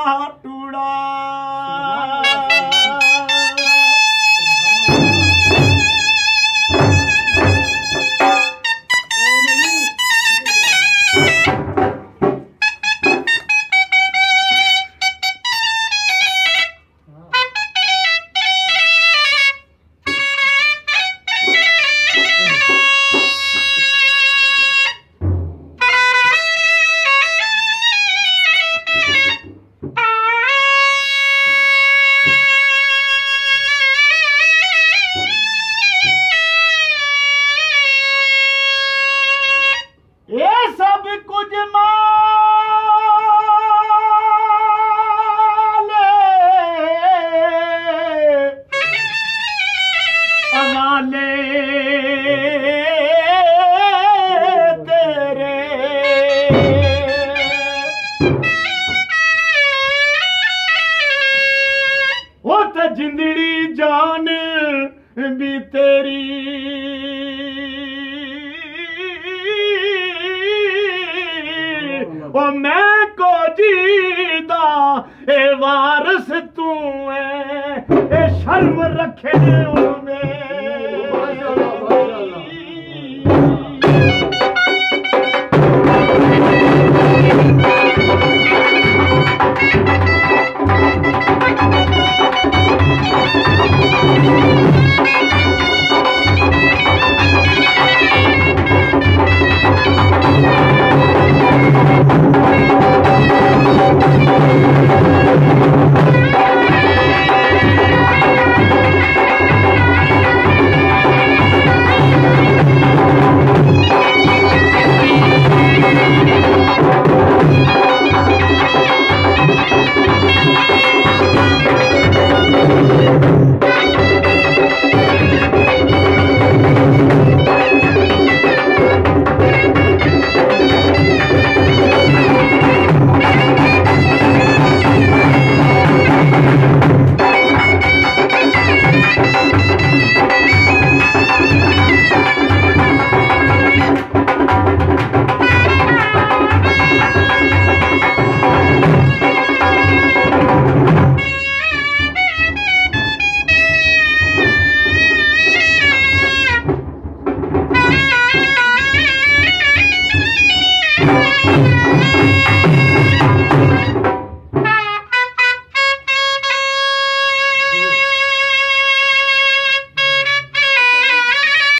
சாட்டுடா जिंदड़ी जान बि तेरी ओ मैं को जीदा ए वारस तू ए शर्म रखे